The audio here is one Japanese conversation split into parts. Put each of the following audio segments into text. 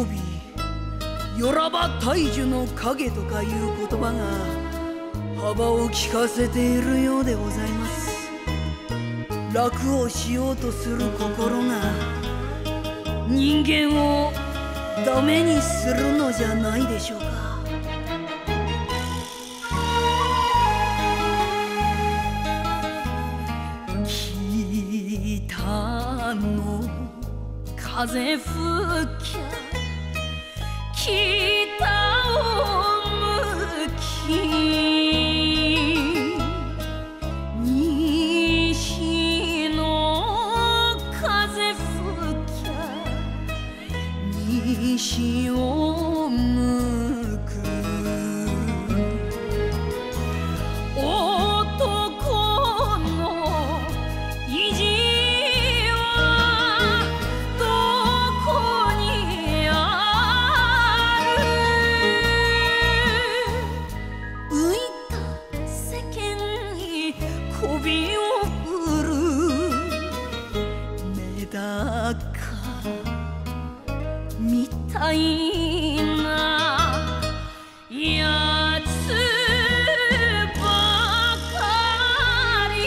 帯よらば大樹の影とかいう言葉が幅を利かせているようでございます。楽をしようとする心が人間をダメにするのじゃないでしょうか。北の風吹きゃ北を向きびを売る。メダカみたいな。やつばかり。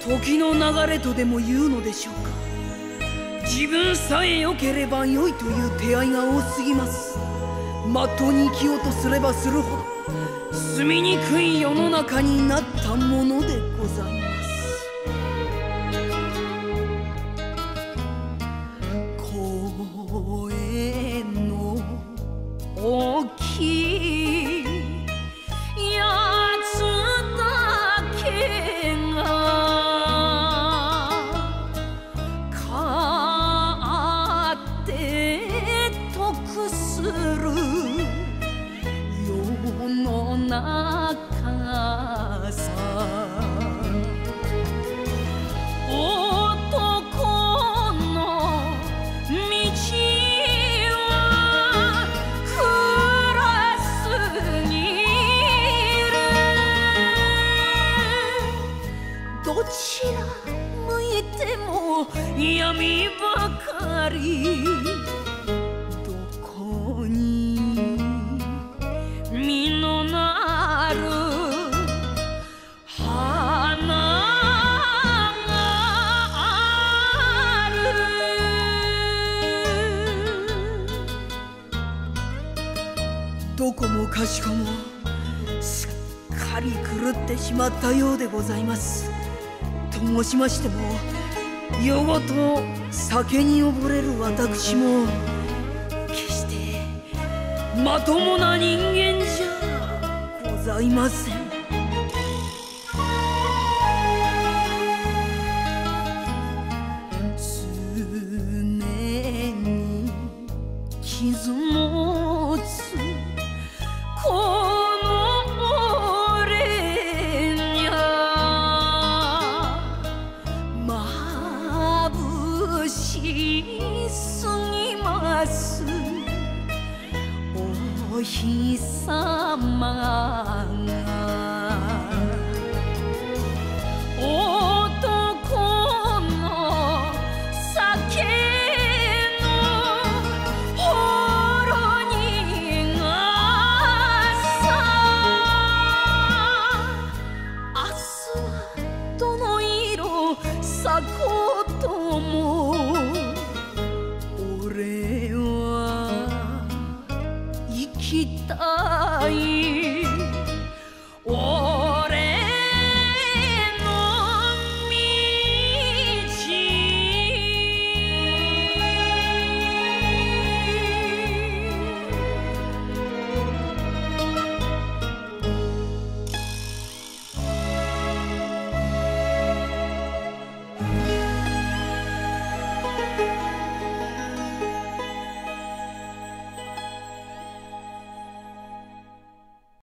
時の流れとでも言うのでしょうか。自分さえ良ければ良いという手合いが多すぎます。まっとうに生きようとすればするほど住みにくい世の中になったものでございます。闇ばかりどこに実のなる花がある。どこもかしこもすっかり狂ってしまったようでございます。と申しましても夜ごと酒に溺れる私も決してまともな人間じゃございません。我披萨芒。